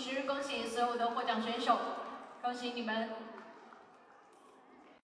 时恭喜所有的获奖选手恭喜你们。